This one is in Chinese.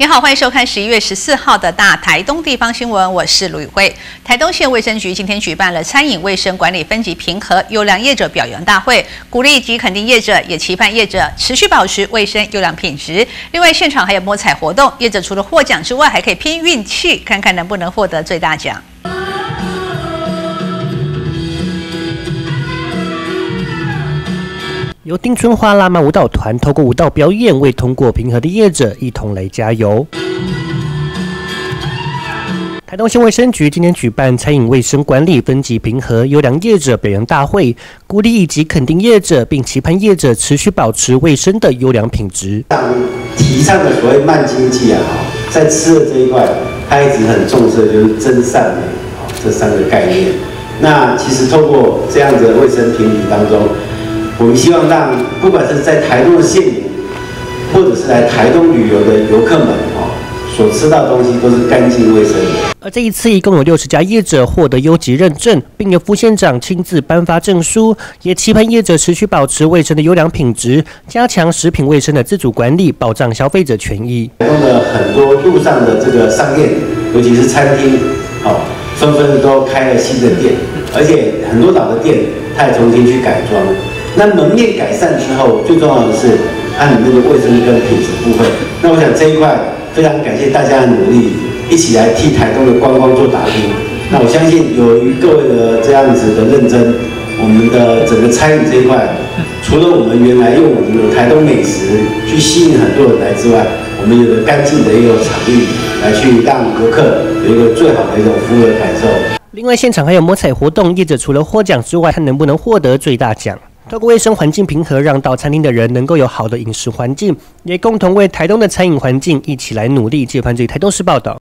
你好，欢迎收看十一月十四号的大台东地方新闻，我是卢宇慧。台东县卫生局今天举办了餐饮卫生管理分级评核优良业者表扬大会，鼓励及肯定业者，也期盼业者持续保持卫生优良品质。另外，现场还有摸彩活动，业者除了获奖之外，还可以拼运气，看看能不能获得最大奖。由丁春花辣妈舞蹈团透过舞蹈表演，为通过评核的业者一同来加油。台东县卫生局今天举办餐饮卫生管理分级评核优良业者表扬大会，鼓励以及肯定业者，并期盼业者持续保持卫生的优良品质。提倡的所谓慢经济啊，在吃的这一块，他一直很重视就是真善美这三个概念。那其实透过这样子的卫生评比当中。我们希望让不管是在台东的县民，或者是来台东旅游的游客们，哦，所吃到的东西都是干净卫生。而这一次一共有六十家业者获得优级认证，并由副县长亲自颁发证书，也期盼业者持续保持卫生的优良品质，加强食品卫生的自主管理，保障消费者权益。台东的很多路上的这个商店，尤其是餐厅，哦，纷纷都开了新的店，而且很多老的店，它也重新去改装。那门面改善之后，最重要的是它里面的卫生跟品质部分。那我想这一块非常感谢大家的努力，一起来替台东的观光做打拼。那我相信由于各位的这样子的认真，我们的整个餐饮这一块，除了我们原来用我们的台东美食去吸引很多人来之外，我们有了干净的一个场域来去让游客有一个最好的一种服务的感受。另外，现场还有摸彩活动，业者除了获奖之外，看能不能获得最大奖。透过卫生环境平和，让到餐厅的人能够有好的饮食环境，也共同为台东的餐饮环境一起来努力。接盘这台东市报道。